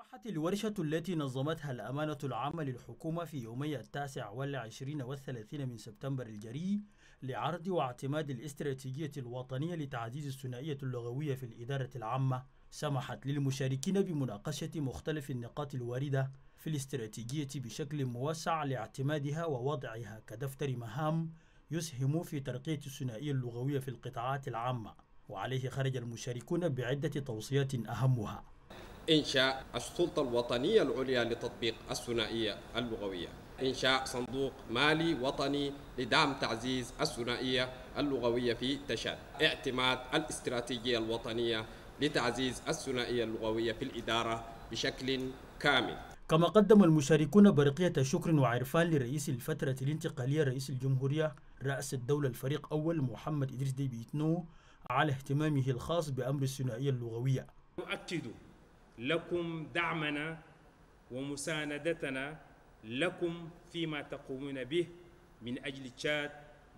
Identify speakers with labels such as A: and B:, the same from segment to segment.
A: سمحت الورشة التي نظمتها الأمانة العامة للحكومة في يومي التاسع والعشرين والثلاثين من سبتمبر الجري لعرض واعتماد الاستراتيجية الوطنية لتعزيز الثنائية اللغوية في الإدارة العامة سمحت للمشاركين بمناقشة مختلف النقاط الواردة في الاستراتيجية بشكل موسع لاعتمادها ووضعها كدفتر مهام يسهم في ترقية الثنائية اللغوية في القطاعات العامة وعليه خرج المشاركون بعدة توصيات أهمها.
B: إنشاء السلطة الوطنية العليا لتطبيق الثنائية اللغوية. إنشاء صندوق مالي وطني لدعم تعزيز الثنائية اللغوية في تشاد. اعتماد الاستراتيجية الوطنية لتعزيز الثنائية اللغوية في الإدارة بشكل كامل.
A: كما قدم المشاركون برقية شكر وعرفان لرئيس الفترة الانتقالية رئيس الجمهورية رأس الدولة الفريق أول محمد إدريس دي بيتنو على اهتمامه الخاص بأمر الثنائية اللغوية.
C: نؤكد لكم دعمنا ومساندتنا لكم فيما تقومون به من أجل تشاد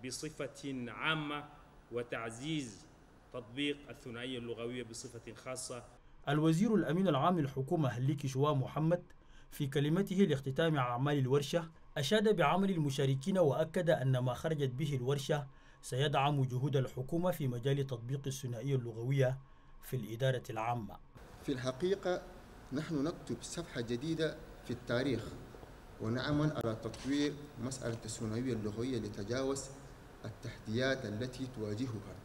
C: بصفة عامة وتعزيز تطبيق الثنائية اللغوية بصفة خاصة.
A: الوزير الأمين العام للحكومة هليكي شواء محمد في كلمته لاختتام أعمال الورشة أشاد بعمل المشاركين وأكد أن ما خرجت به الورشة سيدعم جهود الحكومة في مجال تطبيق الثنائية اللغوية في الإدارة العامة.
D: في الحقيقة نحن نكتب صفحة جديدة في التاريخ ونعمل على تطوير مسألة الثنائية اللغوية لتجاوز التحديات التي تواجهها.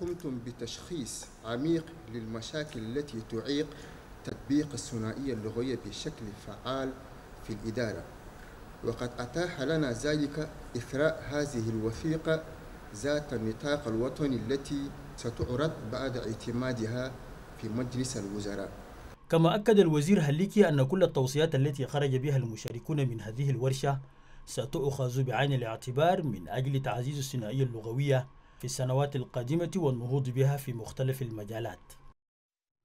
D: قمتم بتشخيص عميق للمشاكل التي تعيق تطبيق الثنائية اللغوية بشكل فعال في الإدارة. وقد أتاح لنا ذلك إثراء هذه الوثيقة ذات النطاق الوطني التي ستعرض بعد اعتمادها في مجلس الوزراء.
A: كما أكد الوزير هليكي أن كل التوصيات التي خرج بها المشاركون من هذه الورشة ستؤخذ بعين الاعتبار من أجل تعزيز الثنائية اللغوية في السنوات القادمة والنهوض بها في مختلف المجالات.